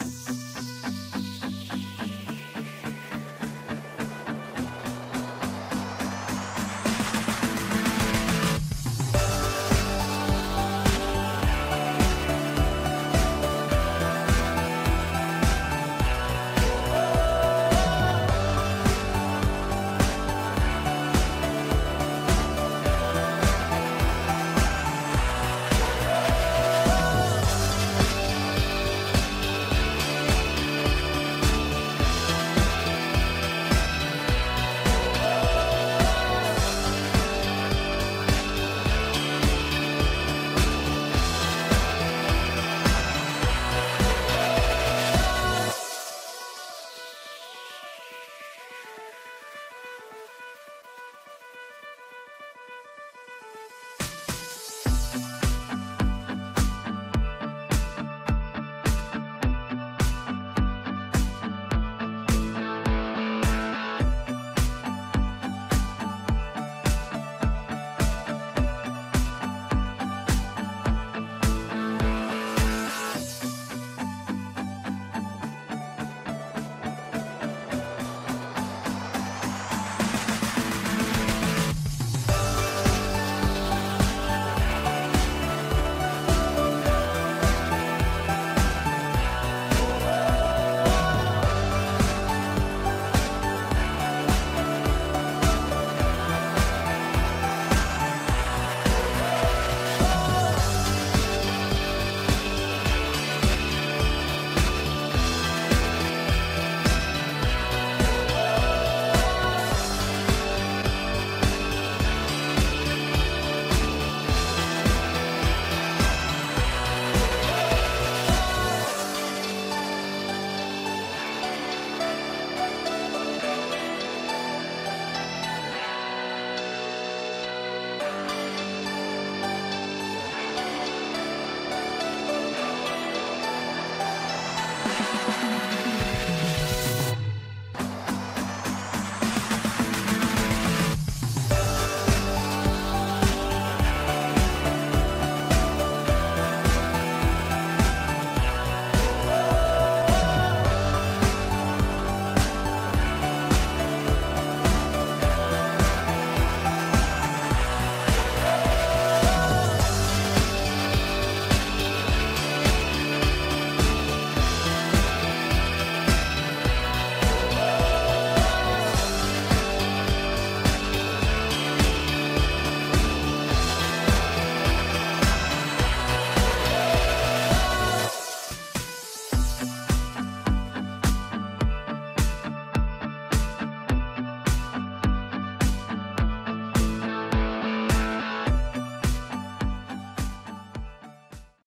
you